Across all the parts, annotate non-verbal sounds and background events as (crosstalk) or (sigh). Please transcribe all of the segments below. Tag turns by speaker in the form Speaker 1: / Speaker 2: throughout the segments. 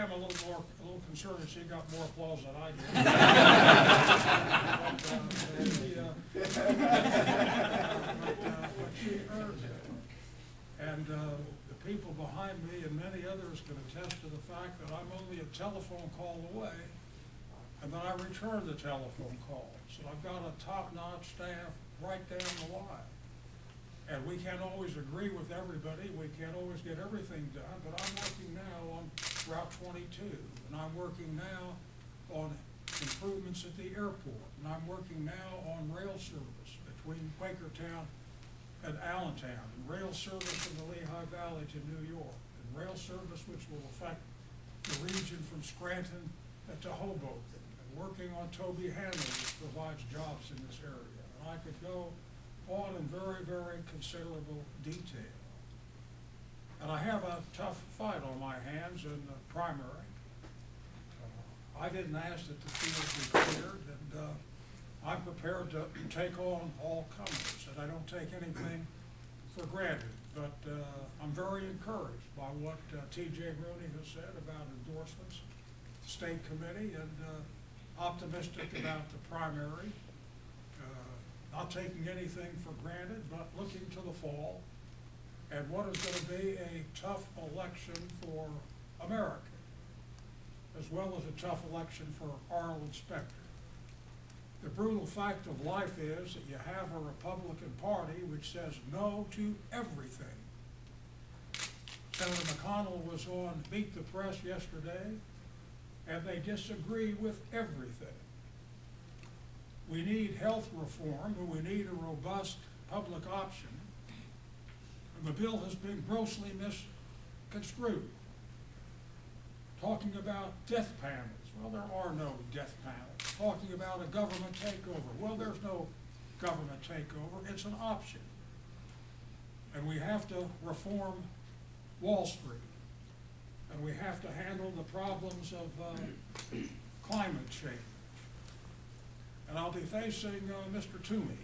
Speaker 1: am a little more, a little concerned that she got more applause than I did. (laughs) But, uh, she, uh, but, uh, but she earned it. And, uh, the people behind me and many others can attest to the fact that I'm only a telephone call away, and that I return the telephone calls. And I've got a top-notch staff right down the line. And we can't always agree with everybody, we can't always get everything done, but I'm working now on Route twenty-two, and I'm working now on improvements at the airport, and I'm working now on rail service between Quakertown and Allentown, and rail service in the Lehigh Valley to New York, and rail service which will affect the region from Scranton to Hoboken, and working on Tobyhanna, which provides jobs in this area. And I could go on in very, very considerable detail. And I have a tough fight on my hands in the primary. Uh, I didn't ask that the field be cleared, and uh, I'm prepared to (clears throat) take on all comers, and I don't take anything for granted. But uh, I'm very encouraged by what uh, T.J. Rooney has said about endorsements, state committee, and uh, optimistic about the primary. Uh, Not taking anything for granted, but looking to the fall and what is gonna be a tough election for America, as well as a tough election for Arlen Specter. The brutal fact of life is that you have a Republican Party which says no to everything. Senator McConnell was on Meet the Press yesterday, and they disagree with everything. We need health reform, and we need a robust public option. The bill has been grossly misconstrued. Talking about death panels, well, there are no death panels. Talking about a government takeover, well, there's no government takeover, it's an option. And we have to reform Wall Street. And we have to handle the problems of, uh, climate change. And I'll be facing, uh, Mr. Toomey.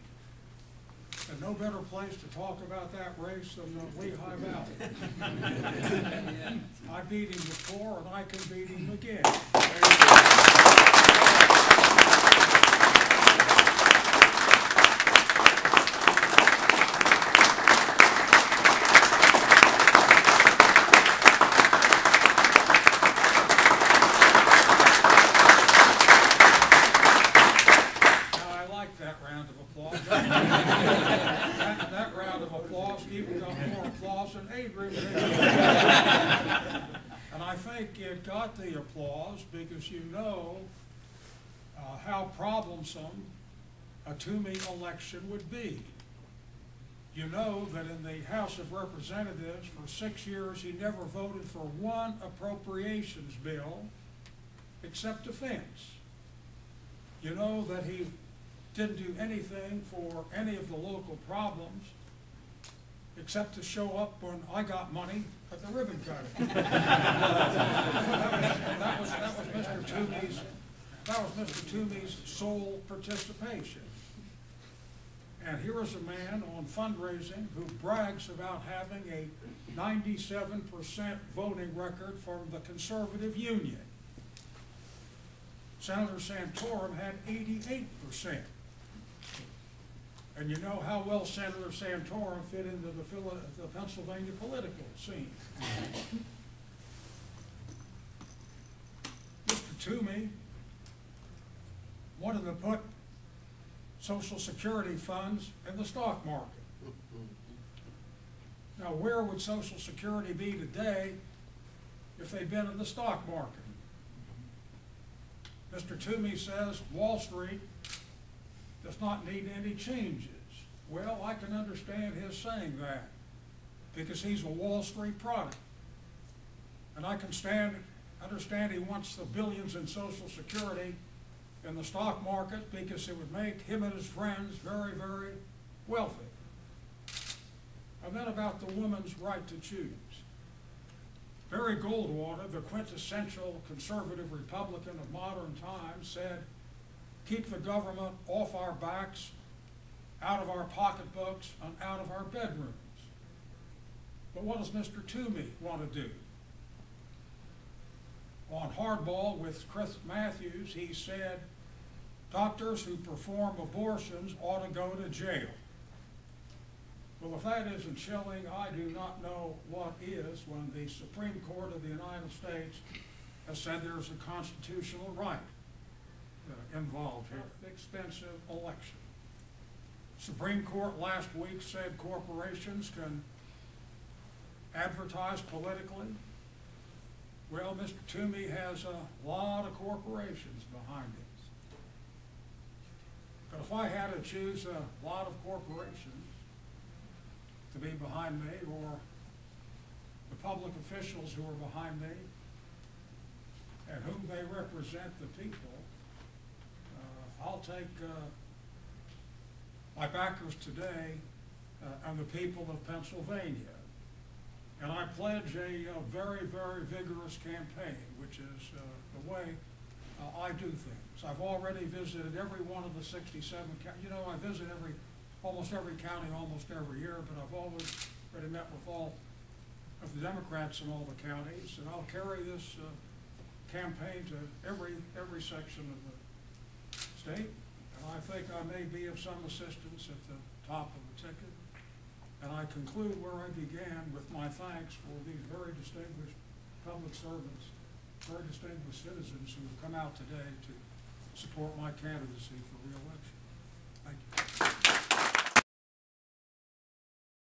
Speaker 1: And no better place to talk about that race than the Lehigh Valley. (laughs) I beat him before and I can beat him again. Now, I like that round of applause. That, that round applause got more applause than Adrian. did. And I think it got the applause because you know uh, how problemsome a Toomey election would be. You know that in the House of Representatives, for six years, he never voted for one appropriations bill except defense. You know that he didn't do anything for any of the local problems, except to show up when I got money at the ribbon cutting. (laughs) That was, that was Mr. Toomey's, that was Mr. Toomey's sole participation. And here is a man on fundraising who brags about having a ninety-seven percent voting record from the Conservative Union. Senator Santorum had eighty-eight percent. And you know how well Senator Santorum fit into the Phila- the Pennsylvania political scene. Mr. Toomey wanted to put social security funds in the stock market. Now, where would social security be today if they'd been in the stock market? Mr. Toomey says Wall Street does not need any changes. Well, I can understand his saying that, because he's a Wall Street product. And I can stand, understand he wants the billions in social security in the stock market, because it would make him and his friends very, very wealthy. And then about the woman's right to choose. Barry Goldwater, the quintessential conservative Republican of modern times, said, keep the government off our backs, out of our pocketbooks, and out of our bedrooms. But what does Mr. Toomey want to do? on Hardball with Chris Matthews, he said, doctors who perform abortions ought to go to jail. Well, if that isn't chilling, I do not know what is when the Supreme Court of the United States has said there's a constitutional right uh, involved here, expensive election. Supreme Court last week said corporations can advertise politically. Well, Mr. Toomey has a lot of corporations behind him. But if I had to choose a lot of corporations to be behind me, or the public officials who are behind me, and whom they represent the people, take, uh, my backers today, uh, and the people of Pennsylvania. And I pledge a, uh, very, very vigorous campaign, which is, the way, I do things. I've already visited every one of the sixty-seven counties. you know, I visit every, almost every county, almost every year, but I've always already met with all of the Democrats in all the counties, and I'll carry this, uh, campaign to every, every section of the state. And I think I may be of some assistance at the top of the ticket. And I conclude where I began with my thanks for these very distinguished public servants, very distinguished citizens who have come out today to support my candidacy for reelection. Thank you.